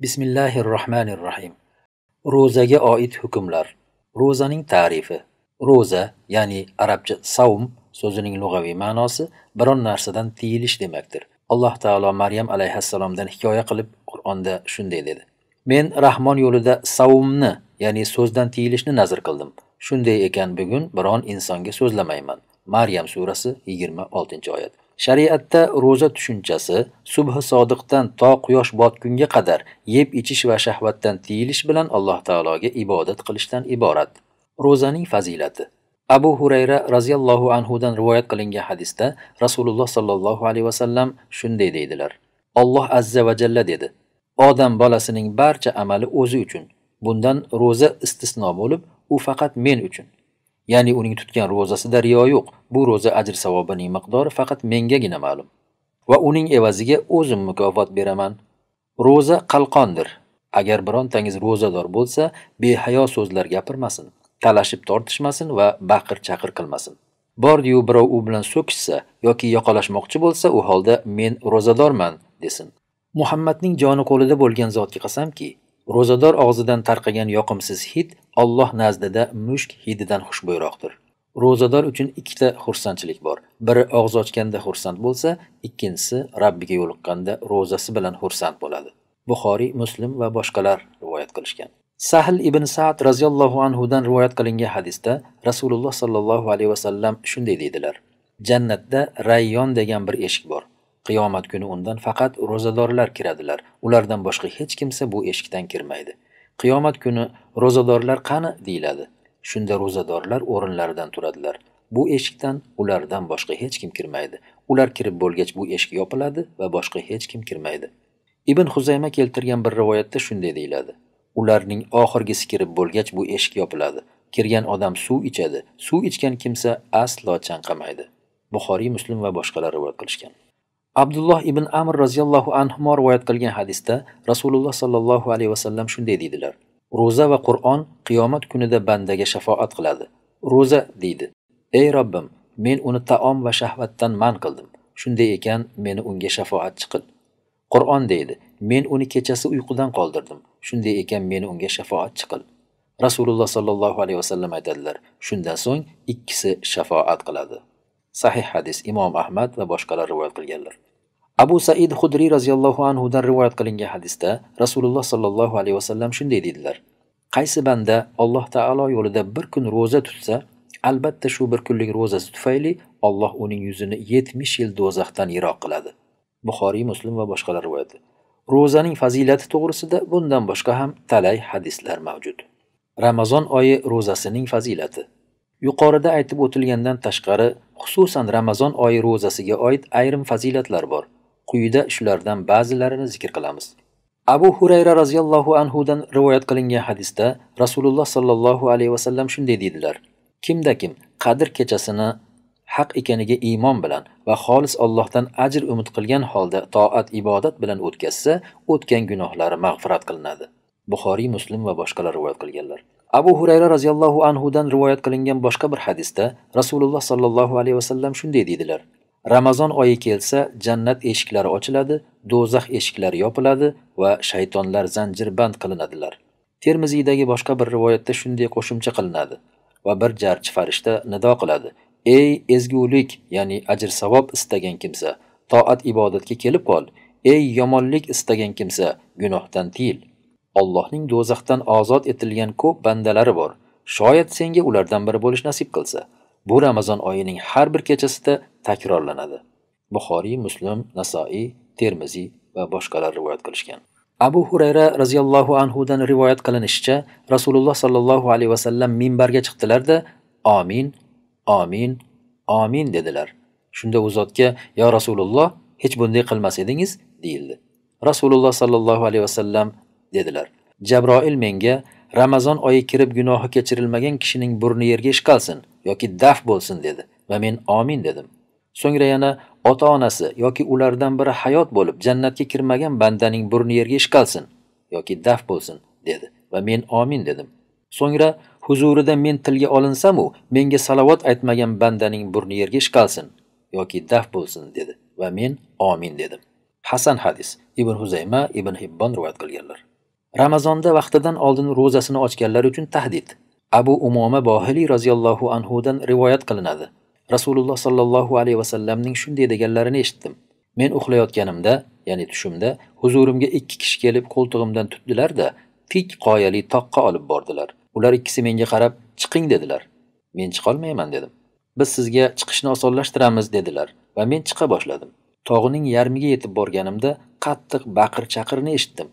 bismillahi Rohmanir Rohim. Ro'zaga oid hukmlar. Ro'zaning ta'rifi. Ro'za, ya'ni arabcha savm so'zining lug'aviy ma'nosi biron narsadan tiyilish demakdir. Alloh taolo Maryam alayhissalomdan hikoya qilib Qur'onda shunday dedi: Men Rahmon yo'lida savmni, ya'ni so'zdan tiyilishni nazr qildim. Shunday ekan bugun biron insonga so'zlamayman. Maryam surasi 26-oyat. Shariatda ro'za tushunchasi subhi sodiqdan to quyosh botgunga qadar yeb ichish va shahvatdan tiyilish bilan Alloh taologa ibodat qilishdan iborat. Ro'zaning fazilati Abu Hurayra radhiyallohu anhu dan rivoyat qilingan hadisda Rasululloh sallallohu alayhi vasallam shunday deydilar: Alloh azza va jalla dedi: Odam bolasining barcha amali o'zi uchun. Bundan ro'za istisno bo'lib, u faqat men uchun. Ya'ni uning tutgan ro'zasida riyo yo'q. Bu ro'za ajr savobining miqdori faqat mengagina ma'lum. Va uning evaziga o'zim mukofot beraman. Ro'za qalqondir. Agar birontangiz ro'zador bo'lsa, behayo so'zlar gapirmasin, talashib tortishmasin va baqir-chaqir qilmasin. Bordiyu birov u bilan so'kishsa yoki yoqalashmoqchi bo'lsa, u holda men ro'zadorman desin. Muhammadning joni qo'lida bo'lgan zotga qasamki, Ro'zador og'zidan tarqagan yoqimsiz hid Alloh nazdida mushk hididan xushbo'yroqdir. Ro'zador uchun ikkita xursandchilik bor. Biri og'iz ochganda xursand bo'lsa, ikkinchisi Rabbiga yo'liqqanda ro'zasi bilan xursand bo'ladi. Buxoriy, Muslim va boshqalar rivoyat qilishgan. Sahl ibn Sa'd radhiyallohu anhu dan rivoyat qilingan hadisda Rasululloh sallallohu alayhi vasallam shunday deydilar: Jannatda Rayyon degan bir eshik bor. Qiyomat kuni undan faqat ro'zadorlar kiradilar. Ulardan boshqa hech kimsa bu eshikdan kirmaydi. Qiyomat kuni ro'zadorlar qani deyiladi. Shunda ro'zadorlar o'rinlaridan turadilar. Bu eshikdan ulardan boshqa hech kim kirmaydi. Ular kirib bo'lgach bu eshik yopiladi va boshqa hech kim kirmaydi. Ibn Huzayma keltirgan bir rivoyatda shunday deyiladi. Ularning oxirgisi kirib bo'lgach bu eshik yopiladi. Kirgan odam suv ichadi. Suv ichgan kimsa aslo chanqamaydi. Buxoriy, Muslim va boshqalar rivoyat qilishgan. Abdulloh ibn Amr roziyallohu anhu rivoyat qilgan hadisda Rasululloh sallallohu alayhi vasallam shunday deydilar: Ro'za va Qur'on qiyomat kunida bandaga shafoat qiladi. Ro'za deydi: Ey Robbim, men uni taom va shahvatdan man qildim. Shunday ekan, meni unga shafoatchi qil. Qur'on deydi: Men uni kechasi uyqudan qoldirdim. Shunday ekan, meni unga shafoatchi qil. Rasululloh sallallohu alayhi vasallam aytadilar: Shundan so'ng ikkisi shafoat qiladi. Sahih hadis Imom Ahmad va boshqalar rivoyat qilganlar. Abu Said hudriy roziyallohu anhu dan rivoyat qilingan hadisda Rasululloh sallallohu alayhi vasallam shunday dedilar: Qaysi banda Alloh taolo yo'lida bir kun ro'za tutsa, albatta shu bir kunlik ro'zasi tufayli Alloh uning yuzini 70 yil do'zaxdan yiroq qiladi. Buxoriy, Muslim va boshqalar rivoyati. Ro'zaning fazilati to'g'risida bundan boshqa ham talay hadislar mavjud. Ramazon oyi ro'zasining fazilati. Yuqorida aytib o'tilgandan tashqari, xususan Ramazon oyi ro'zasiga oid ayrim fazilatlar bor. Quyida shulardan ba'zilarini zikr qilamiz. Abu Hurayra radhiyallohu anhu dan rivoyat qilingan hadisda Rasululloh sallallohu alayhi vasallam shunday deydilar: Kimda kim Qadr kechasini haq ekaniga iymon bilan va xolis Allohdan ajr umid qilgan holda toat ibodat bilan o'tkazsa, o'tgan gunohlari mag'firat qilinadi. Buxoriy, Muslim va boshqalar rivoyat qilganlar. Abu Hurayra radhiyallohu anhu dan rivoyat qilingan boshqa bir hadisda Rasululloh sallallohu alayhi vasallam shunday deydilar: Ramazon oyi kelsa, jannat eshiklari ochiladi, do'zax eshiklari yopiladi va shaytonlar zanjirband qilinadilar. Termiziydagi boshqa bir rivoyatda shunday qo'shimcha qilinadi va bir jarchi farishta nido qiladi: Ey ezgulik, ya'ni ajr savob istagan kimsa, toat ibodatga kelib qol. Ey yomonlik istagan kimsa, gunohdan tiyil. Allohning do'zaxdan ozod etilgan ko'p bandalari bor. Shoyat senga ulardan biri bo'lish nasib qilsa, bu Ramazon oyining har bir kechasida takrorlanadi. Buxoriy, Muslim, Nasoiy, Termiziy va boshqalar rivoyat qilishgan. Abu Hurayra radhiyallohu anhu dan rivoyat qilinishicha, Rasululloh sallallohu alayhi vasallam minbarga chiqdilarda, "Amin, amin, amin" dedilar. Shunda u zotga, "Ya Rasululloh, hech bunday qilmas edingiz?" deyildi. Rasululloh sallallohu alayhi vasallam dedilar. Jabroil menga Ramazon oyi kirib gunohi kechirilmagan kishining burni yerga ishqalsin yoki daf bo'lsin dedi va men amin dedim. So'ngra yana ota-onasi yoki ulardan biri hayot bo'lib jannatga kirmagan bandaning burni yerga ishqalsin yoki daf bo'lsin dedi va men amin dedim. So'ngra huzurida men tilga olinsam u menga salovat aytmagan bandaning burni yerga ishqalsin yoki daf bo'lsin dedi va men amin dedim. hasan hadis ibn huzayma ibn hibbon rivoyat qilganlar ramazonda vaqtidan oldin ro'zasini ochganlar uchun tahdid. Abu umoma bohiliy roziyallohu anhudan rivoyat qilinadi. Rasululloh sollallohu alayhi vasallamning shunday deganlarini eshitdim. Men uxlayotganimda ya'ni tushimda huzurimga ikki kishi kelib qo'ltig'imdan tutdilar-da, tik qoyali toqqa olib bordilar. Ular ikkisi menga qarab chiqing dedilar. Men chiqolmayman dedim. Biz sizga chiqishni osonlashtiramiz dedilar va men chiqa boshladim. Tog'ning yarmiga yetib borganimda qattiq baqir chaqirni eshitdim.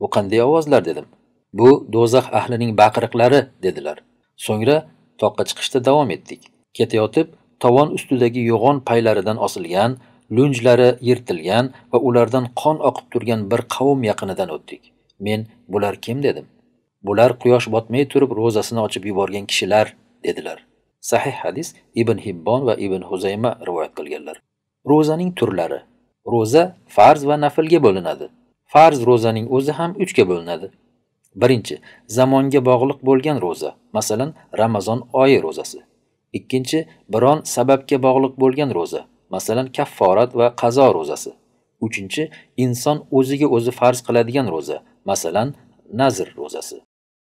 Bu qanday ovozlar? dedim. Bu do'zax ahlining baqiriqlari dedilar. So'ngra toqqa chiqishda davom etdik. Ketayotib tovon ustidagi yo'g'on paylaridan osilgan lunjlari yirtilgan va ulardan qon oqib turgan bir qavm yaqinidan o'tdik. Men bular kim? dedim. Bular quyosh botmay turib ro'zasini ochib yuborgan kishilar dedilar. Sahih hadis ibn hibbon va ibn huzayma rivoyat qilganlar. Ro'zaning turlari. Ro'za farz va naflga bo'linadi. Farz ro'zaning o'zi ham uchga bo'linadi. Birinchi zamonga bog'liq bo'lgan ro'za masalan ramazon oyi ro'zasi. Ikkinchi biron sababga bog'liq bo'lgan ro'za masalan kafforat va qazo ro'zasi. Uchinchi inson o'ziga o'zi farz qiladigan ro'za masalan nazr ro'zasi.